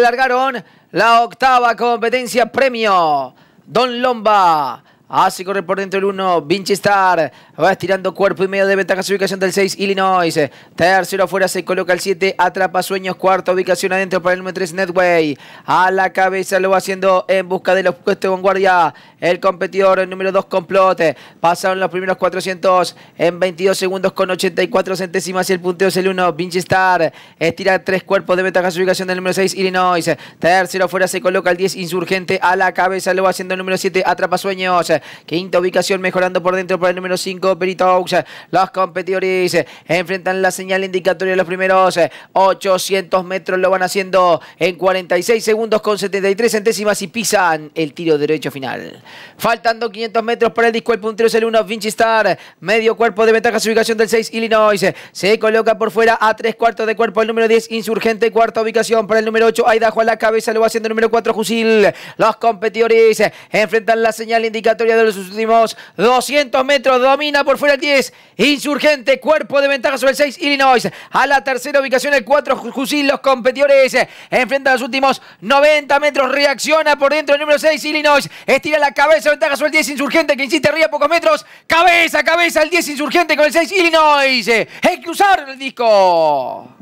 Largaron la octava competencia premio. Don Lomba. Así corre por dentro el 1, Vinchestar. Va estirando cuerpo y medio de ventaja su ubicación del 6, Illinois. Tercero afuera se coloca el 7, Atrapa Sueños. Cuarta ubicación adentro para el número 3, Netway. A la cabeza lo va haciendo en busca de los puestos de vanguardia. El competidor el número 2, Complot. Pasaron los primeros 400 en 22 segundos con 84 centésimas. Y el punteo es el 1, Vinchestar. Estira tres cuerpos de ventaja su ubicación del número 6, Illinois. Tercero afuera se coloca el 10, Insurgente. A la cabeza lo va haciendo el número 7, Atrapa Sueños. Quinta ubicación mejorando por dentro por el número 5, Perito Los competidores enfrentan la señal indicatoria de los primeros 800 metros. Lo van haciendo en 46 segundos con 73 centésimas y pisan el tiro derecho final. Faltando 500 metros para el disco. El puntero es el 1, Vinci Star. Medio cuerpo de ventaja su ubicación del 6, Illinois. Se coloca por fuera a tres cuartos de cuerpo el número 10, Insurgente. Cuarta ubicación para el número 8, Aidajo a la cabeza. Lo va haciendo el número 4, Jusil. Los competidores enfrentan la señal indicatoria de los últimos 200 metros. Domina por fuera el 10. Insurgente, cuerpo de ventaja sobre el 6. Illinois. A la tercera ubicación el 4. Jusil, los competidores. Enfrenta los últimos 90 metros. Reacciona por dentro el número 6. Illinois. Estira la cabeza, ventaja sobre el 10. Insurgente que insiste arriba pocos metros. Cabeza, cabeza el 10 Insurgente con el 6. Illinois. Hay que usar el disco.